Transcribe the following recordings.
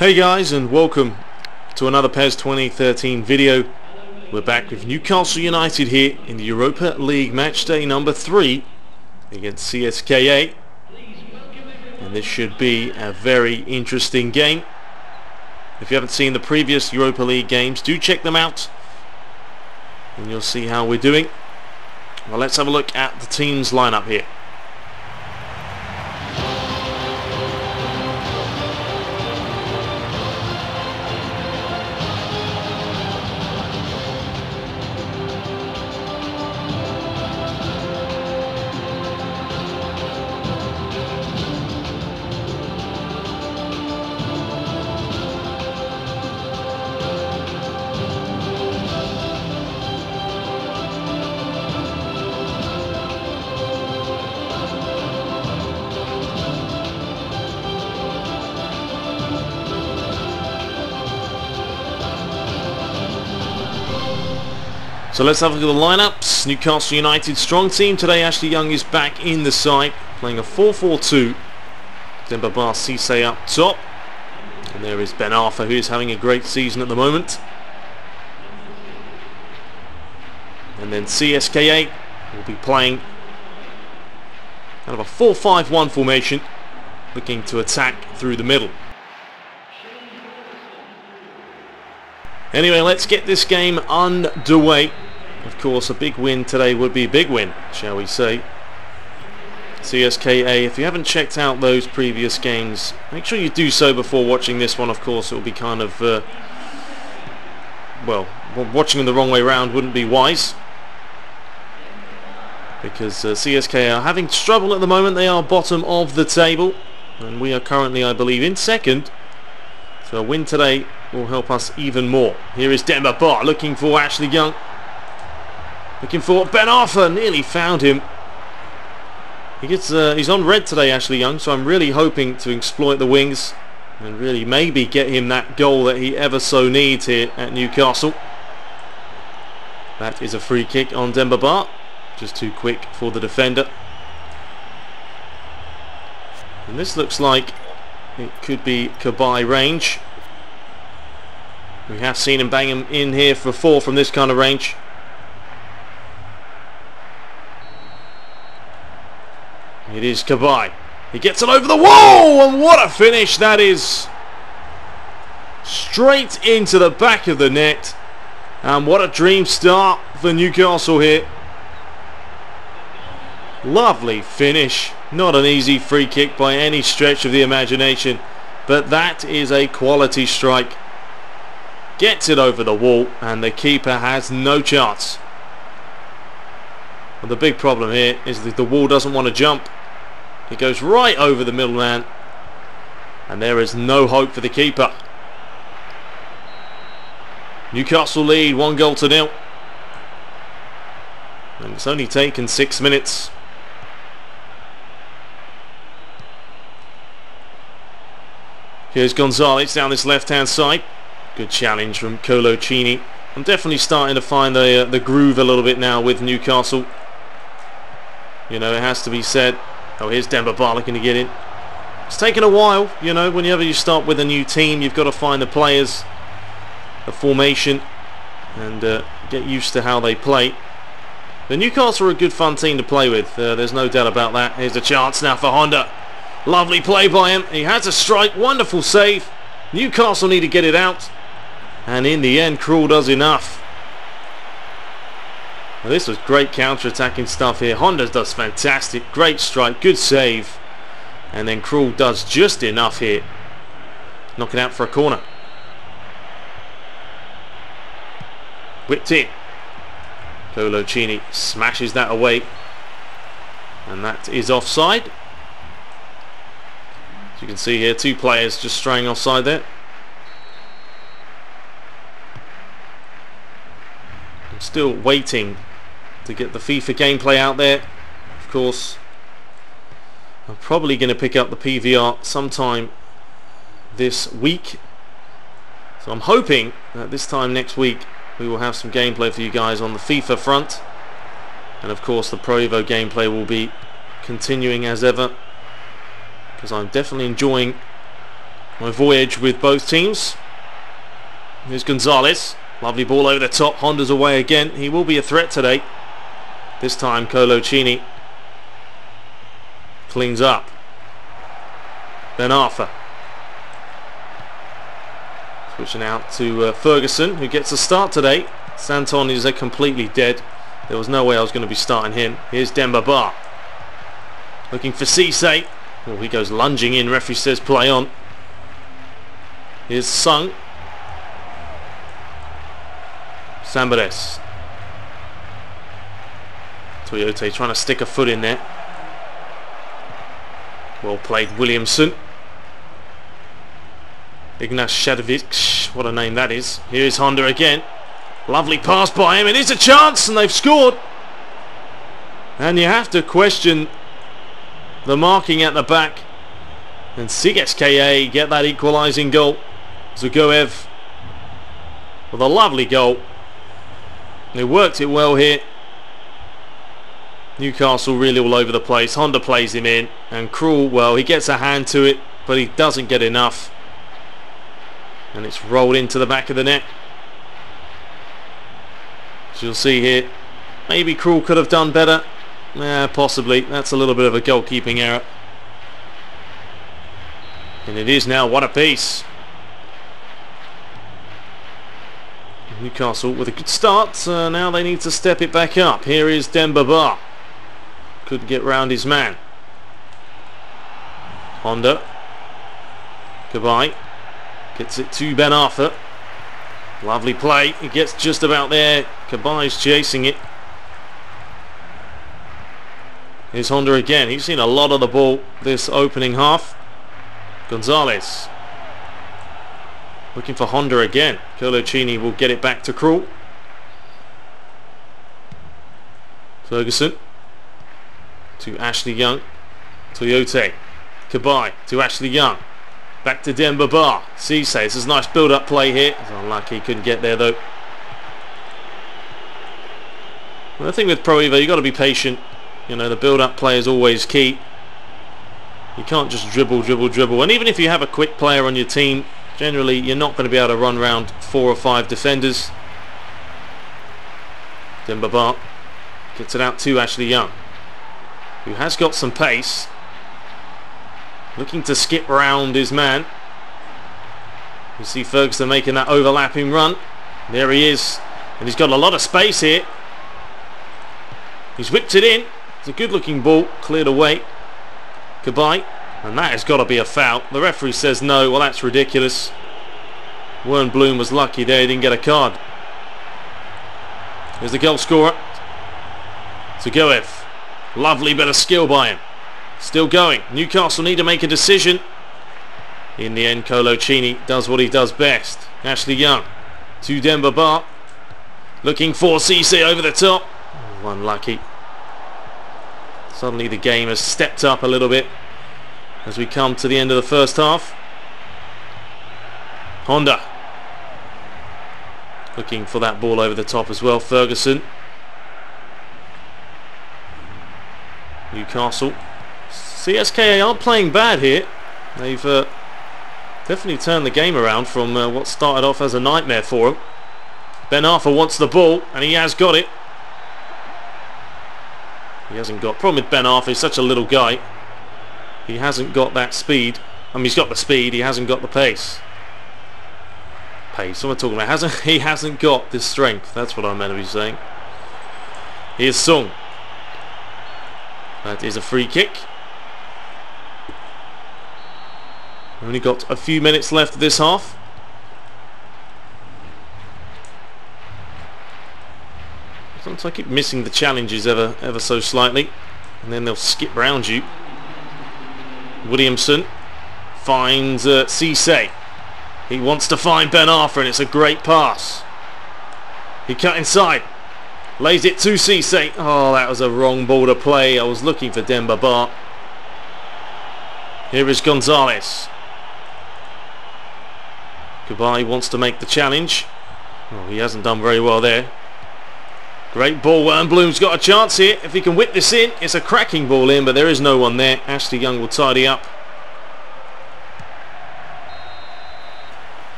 Hey guys and welcome to another PES 2013 video. We're back with Newcastle United here in the Europa League match day number 3 against CSKA. And this should be a very interesting game. If you haven't seen the previous Europa League games, do check them out. And you'll see how we're doing. Well, let's have a look at the team's lineup here. So let's have a look at the lineups. Newcastle United strong team today. Ashley Young is back in the side, playing a 4-4-2. Demba Ba Cisse up top. And there is Ben Arfa, who is having a great season at the moment. And then CSKA will be playing kind of a 4-5-1 formation, looking to attack through the middle. Anyway, let's get this game underway. Of course, a big win today would be a big win, shall we say. CSKA, if you haven't checked out those previous games, make sure you do so before watching this one. Of course, it will be kind of, uh, well, watching them the wrong way around wouldn't be wise. Because uh, CSKA are having trouble at the moment. They are bottom of the table. And we are currently, I believe, in second. So a win today will help us even more. Here is Demba Ba looking for Ashley Young. Looking for Ben Arfa. Nearly found him. He gets, uh, he's on red today, Ashley Young, so I'm really hoping to exploit the wings and really maybe get him that goal that he ever so needs here at Newcastle. That is a free kick on Demba Ba. Just too quick for the defender. And this looks like it could be Cabaye range. We have seen him bang him in here for four from this kind of range. It is Cabaye. He gets it over the wall and what a finish that is. Straight into the back of the net. And what a dream start for Newcastle here. Lovely finish. Not an easy free kick by any stretch of the imagination. But that is a quality strike. Gets it over the wall and the keeper has no chance. Well, the big problem here is that the wall doesn't want to jump. It goes right over the middleman. And there is no hope for the keeper. Newcastle lead one goal to nil. And it's only taken six minutes. Here's Gonzalez down this left-hand side. Good challenge from Coloccini. I'm definitely starting to find the, uh, the groove a little bit now with Newcastle. You know, it has to be said. Oh, here's Demba Ba looking to get in. It's taken a while, you know, whenever you start with a new team, you've got to find the players, the formation, and uh, get used to how they play. The Newcastle are a good fun team to play with, uh, there's no doubt about that. Here's a chance now for Honda. Lovely play by him. He has a strike. Wonderful save. Newcastle need to get it out. And in the end, Krul does enough. This was great counter-attacking stuff here. Honda does fantastic. Great strike. Good save. And then Krul does just enough here. Knock it out for a corner. Whipped in. Coloccini smashes that away. And that is offside. As you can see here, two players just straying offside there. I'm still waiting to get the FIFA gameplay out there. Of course, I'm probably going to pick up the PVR sometime this week. So I'm hoping that this time next week we will have some gameplay for you guys on the FIFA front. And of course the Pro Evo gameplay will be continuing as ever because I'm definitely enjoying my voyage with both teams. Here's Gonzalez. Lovely ball over the top. Honda's away again. He will be a threat today. This time Coloccini cleans up. Ben Arfa. Switching out to uh, Ferguson who gets a start today. Santon is uh, completely dead. There was no way I was going to be starting him. Here's Demba Ba. Looking for Cisse. Oh, he goes lunging in. Referee says play on. Here's Sung. Sambares. Tiote trying to stick a foot in there. Well played Williamson. Ignashevich. What a name that is. Here's Honda again. Lovely pass by him. It is a chance and they've scored. And you have to question the marking at the back. And CSKA get that equalising goal. Zagoev with a lovely goal. They worked it well here. Newcastle really all over the place. Honda plays him in. And Krul, well, he gets a hand to it, but he doesn't get enough. And it's rolled into the back of the net. As you'll see here, maybe Krul could have done better. Yeah, possibly. That's a little bit of a goalkeeping error. And it is now one apiece. Newcastle with a good start. Uh, now they need to step it back up. Here is Demba Ba. Couldn't get round his man. Honda. Goodbye. Gets it to Ben Arfa. Lovely play. He gets just about there. Cabaye's chasing it. Here's Honda again. He's seen a lot of the ball this opening half. Gonzalez. Looking for Honda again. Coloccini will get it back to Krul. Ferguson. To Ashley Young. Tiote. Cabaye to Ashley Young. Back to Demba Ba. Cisse. This is a nice build-up play here. It's unlucky he couldn't get there though. Well, the thing with Pro Evo, you've got to be patient. You know, the build-up play is always key. You can't just dribble, dribble, dribble. And even if you have a quick player on your team, generally you're not going to be able to run around four or five defenders. Demba Ba gets it out to Ashley Young, who has got some pace. Looking to skip round his man. You see Ferguson making that overlapping run. There he is. And he's got a lot of space here. He's whipped it in. It's a good looking ball. Cleared away. Goodbye. And that has got to be a foul. The referee says no. Well, that's ridiculous. Wernbloom was lucky there. He didn't get a card. Here's the goal scorer. Zagoev. Lovely bit of skill by him. Still going. Newcastle need to make a decision. In the end, Coloccini does what he does best. Ashley Young to Demba Ba. Looking for Cisse over the top. Oh, unlucky. Suddenly the game has stepped up a little bit as we come to the end of the first half. Honda looking for that ball over the top as well. Ferguson. Newcastle. CSKA aren't playing bad here. They've uh, definitely turned the game around from uh, what started off as a nightmare for them. Ben Arfa wants the ball and he has got it. He hasn't got... Problem with Ben Arfa, he's such a little guy. He hasn't got that speed. I mean, he's got the speed, he hasn't got the pace. Pace, what am I talking about? Hasn't He hasn't got the strength. That's what I'm meant to be saying. Here's Sung. That is a free kick. Only got a few minutes left of this half. Sometimes I keep missing the challenges ever ever so slightly. And then they'll skip round you. Williamson finds uh, Cisse. He wants to find Ben Arfa and it's a great pass. He cut inside. Lays it to Cisse. Oh, that was a wrong ball to play. I was looking for Demba Ba. Here is Gonzalez. Cabaye wants to make the challenge. Oh, he hasn't done very well there. Great ball. Wernbloom's got a chance here. If he can whip this in, it's a cracking ball in, but there is no one there. Ashley Young will tidy up.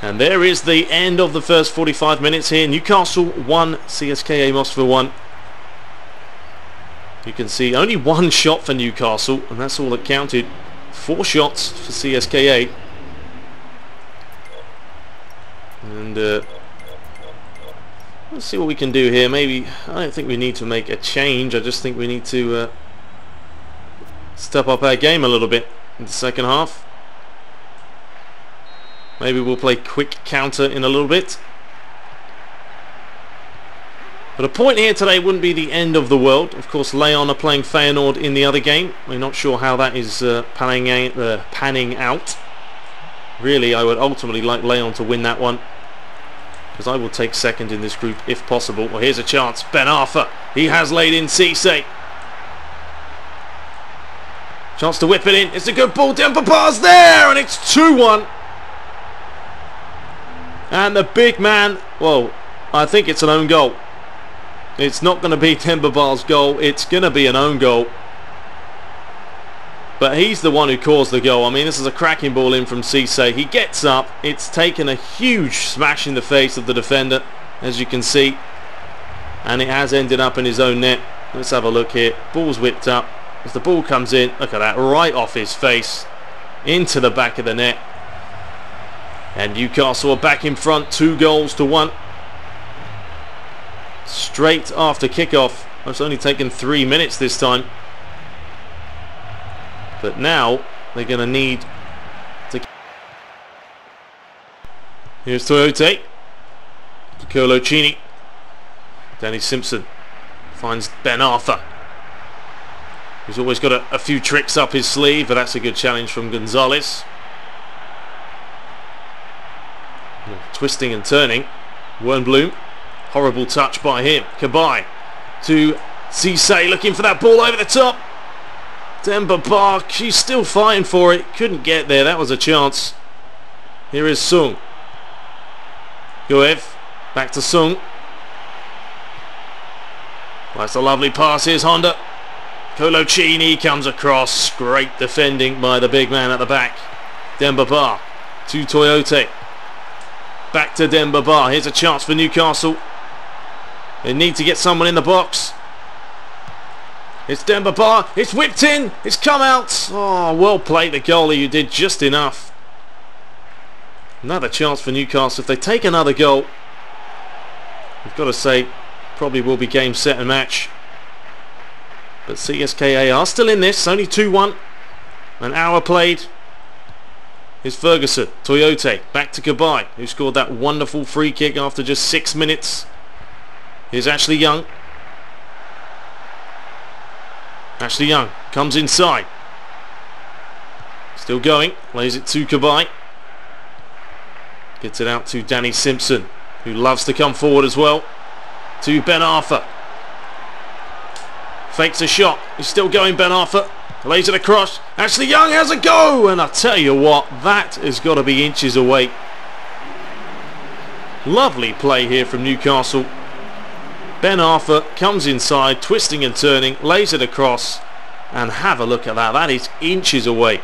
And there is the end of the first 45 minutes here. Newcastle 1, CSKA Moscow 1. You can see only one shot for Newcastle, and that's all that counted. Four shots for CSKA. And uh, let's see what we can do here. Maybe, I don't think we need to make a change. I just think we need to uh, step up our game a little bit in the second half. Maybe we'll play quick counter in a little bit. But a point here today wouldn't be the end of the world. Of course, Lyon are playing Feyenoord in the other game. We're not sure how that is uh, panning, out, uh, panning out. Really, I would ultimately like Lyon to win that one. Because I will take second in this group if possible. Well, here's a chance. Ben Arfa. He has laid in Cisse. Chance to whip it in. It's a good ball. Demba Ba's there. And it's 2-1. And the big man, well, I think it's an own goal. It's not going to be Demba Ba's goal. It's going to be an own goal. But he's the one who caused the goal. I mean, this is a cracking ball in from Cisse. He gets up. It's taken a huge smash in the face of the defender, as you can see. And it has ended up in his own net. Let's have a look here. Ball's whipped up. As the ball comes in, look at that, right off his face. Into the back of the net. And Newcastle are back in front, two goals to one. Straight after kickoff. It's only taken three minutes this time. But now they're going to need to... Here's Tiote. Coloccini. Danny Simpson finds Ben Arfa. He's always got a, a few tricks up his sleeve, but that's a good challenge from Gonzalez. Twisting and turning. Wernbloom. Horrible touch by him. Cabaye to Cisse looking for that ball over the top. Demba Ba, she's still fighting for it. Couldn't get there. That was a chance. Here is Sung. Guev. Back to Sung. That's a lovely pass. Here's Honda. Coloccini comes across. Great defending by the big man at the back. Demba Ba to Tiote. Back to Demba Ba. Here's a chance for Newcastle. They need to get someone in the box. It's Demba Ba. It's whipped in. It's come out. Oh, well played the goalie. You did just enough. Another chance for Newcastle. If they take another goal, we've got to say, probably will be game, set and match. But CSKA are still in this. Only 2-1. An hour played. Here's Ferguson. Tiote. Back to Cabaye, who scored that wonderful free kick after just six minutes. Here's Ashley Young. Ashley Young comes inside. Still going. Lays it to Cabaye. Gets it out to Danny Simpson, who loves to come forward as well. To Ben Arfa. Fakes a shot. He's still going, Ben Arfa. Lays it across. Ashley Young has a go. And I tell you what, that has got to be inches away. Lovely play here from Newcastle. Ben Arfa comes inside, twisting and turning, lays it across. And have a look at that. That is inches away.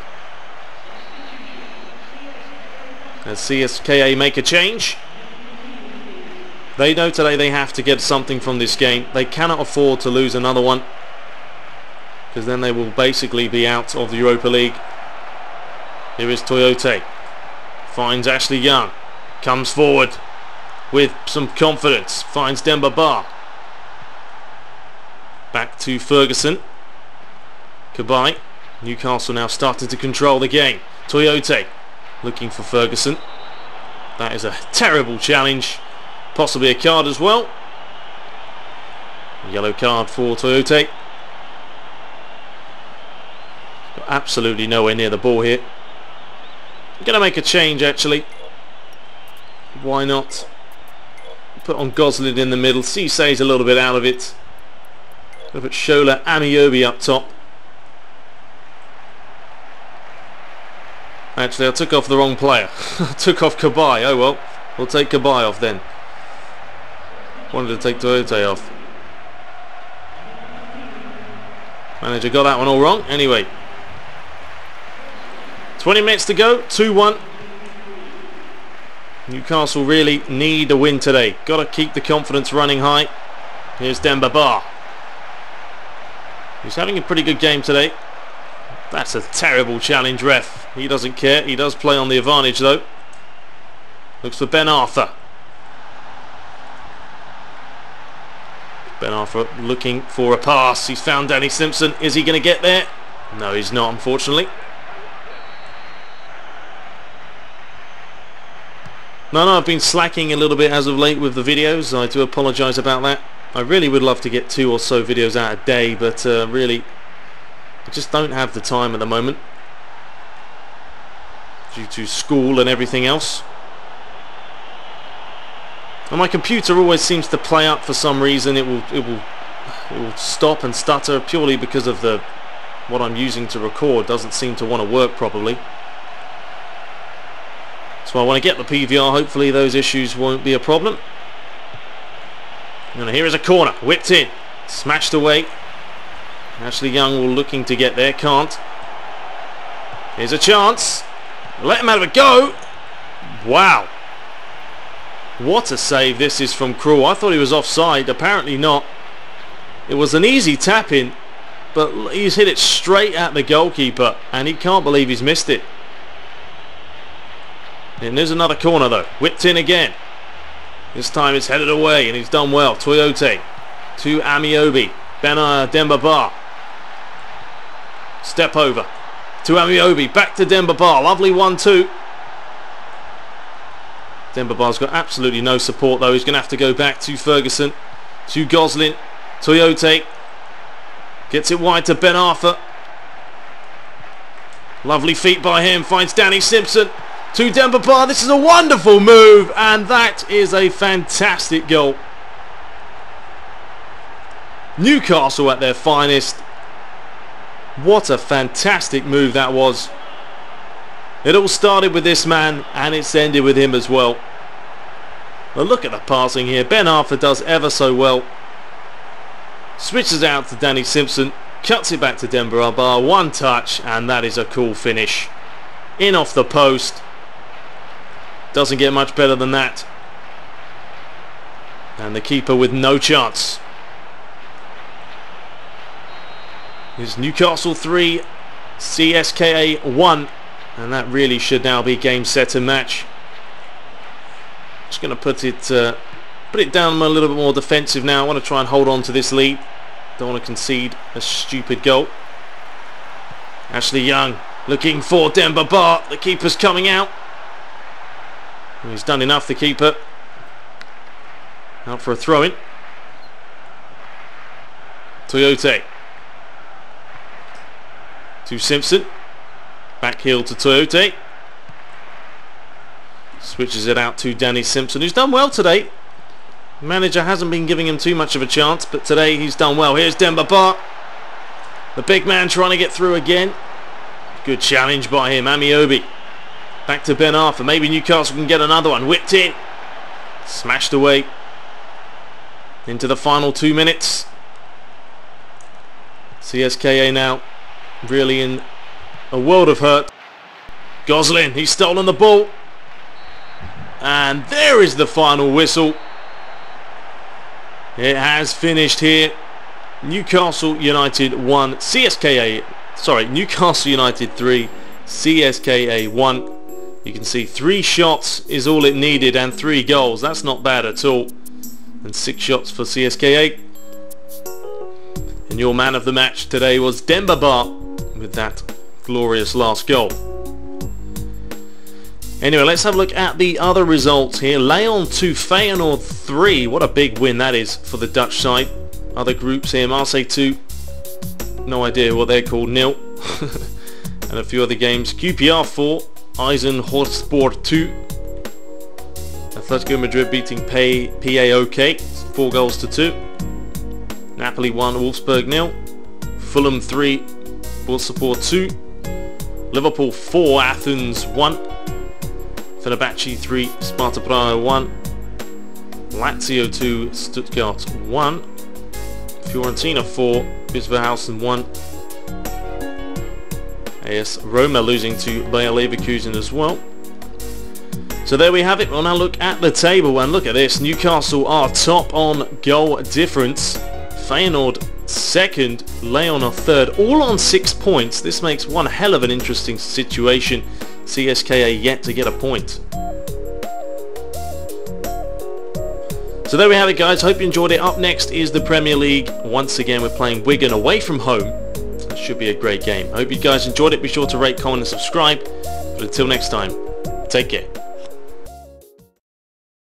As CSKA make a change. They know today they have to get something from this game. They cannot afford to lose another one. Because then they will basically be out of the Europa League. Here is Tiote. Finds Ashley Young. Comes forward with some confidence. Finds Demba Ba. Back to Ferguson. Cabaye. Newcastle now starting to control the game. Tiote looking for Ferguson. That is a terrible challenge. Possibly a card as well. Yellow card for Tiote. Absolutely nowhere near the ball here. I'm going to make a change actually. Why not? Put on Gosling in the middle. Cisse's a little bit out of it. Going to put Shola Ameobi up top. Actually, I took off the wrong player. I took off Cabaye. Oh well, we'll take Cabaye off then. Wanted to take Tiote off. Manager got that one all wrong. Anyway, 20 minutes to go. 2-1. Newcastle really need a win today. Got to keep the confidence running high. Here's Demba Ba. He's having a pretty good game today. That's a terrible challenge, ref. He doesn't care. He does play on the advantage, though. Looks for Ben Arfa. Ben Arfa looking for a pass. He's found Danny Simpson. Is he going to get there? No, he's not, unfortunately. No, no, I've been slacking a little bit as of late with the videos. I do apologise about that. I really would love to get two or so videos out a day, but uh, really, I just don't have the time at the moment due to school and everything else. And my computer always seems to play up for some reason. It will it will it will stop and stutter purely because of the what I'm using to record doesn't seem to want to work properly. So I want to get the PVR. Hopefully those issues won't be a problem. And here is a corner, whipped in, smashed away. Ashley Young will looking to get there, can't. Here's a chance. Let him of a go. Wow. What a save this is from Krul. I thought he was offside. Apparently not. It was an easy tap in, but he's hit it straight at the goalkeeper, and he can't believe he's missed it. And there's another corner though. Whipped in again. This time it's headed away, and he's done well. Tiote to Ameobi. Bena Demba Ba. Step over to Ameobi. Back to Demba Ba. Lovely 1-2. Demba Ba's got absolutely no support though. He's going to have to go back to Ferguson. To Gosling. Tiote. Gets it wide to Ben Arfa. Lovely feet by him. Finds Danny Simpson. To Demba Ba. This is a wonderful move. And that is a fantastic goal. Newcastle at their finest. What a fantastic move that was. It all started with this man and it's ended with him as well. But look at the passing here. Ben Arfa does ever so well. Switches out to Danny Simpson. Cuts it back to Demba Ba. One touch and that is a cool finish. In off the post. Doesn't get much better than that. And the keeper with no chance. Is Newcastle 3, CSKA 1. And that really should now be game, set and match. Just going to put it uh, put it down a little bit more defensive now. I want to try and hold on to this lead. Don't want to concede a stupid goal. Ashley Young looking for Demba Ba. The keeper's coming out. He's done enough, the keeper. Out for a throw-in. Tiote. To Simpson. Back heel to Tiote. Switches it out to Danny Simpson, who's done well today. Manager hasn't been giving him too much of a chance, but today he's done well. Here's Demba Ba. The big man trying to get through again. Good challenge by him, Ameobi. Back to Ben Arfa. Maybe Newcastle can get another one. Whipped in. Smashed away. Into the final two minutes. CSKA now really in a world of hurt. Gosling, he's stolen the ball. And there is the final whistle. It has finished here. Newcastle United 1, CSKA, sorry, Newcastle United 3, CSKA 1. You can see three shots is all it needed and three goals. That's not bad at all. And six shots for CSKA. And your man of the match today was Demba Ba with that glorious last goal. Anyway, let's have a look at the other results here. Lyon 2, Feyenoord 3. What a big win that is for the Dutch side. Other groups here, Marseille 2. No idea what they're called, nil. and a few other games. QPR 4, Eisenhorstspor 2. Atletico Madrid beating PAOK, 4 goals to 2. Napoli 1, Wolfsburg nil. Fulham 3, Bursaspor 2. Liverpool 4, Athens 1. Fenerbahce 3, Sparta Praha 1. Lazio 2, Stuttgart 1. Fiorentina 4, Bisverhausen 1. AS Roma losing to Bayer Leverkusen as well. So there we have it. We'll now look at the table and look at this. Newcastle are top on goal difference. Feyenoord second, are third, all on six points. This makes one hell of an interesting situation. CSK are yet to get a point. So there we have it guys, hope you enjoyed it. Up next is the Premier League. Once again we're playing Wigan away from home. Should be a great game. I hope you guys enjoyed it. Be sure to rate, comment and subscribe. But until next time, take care.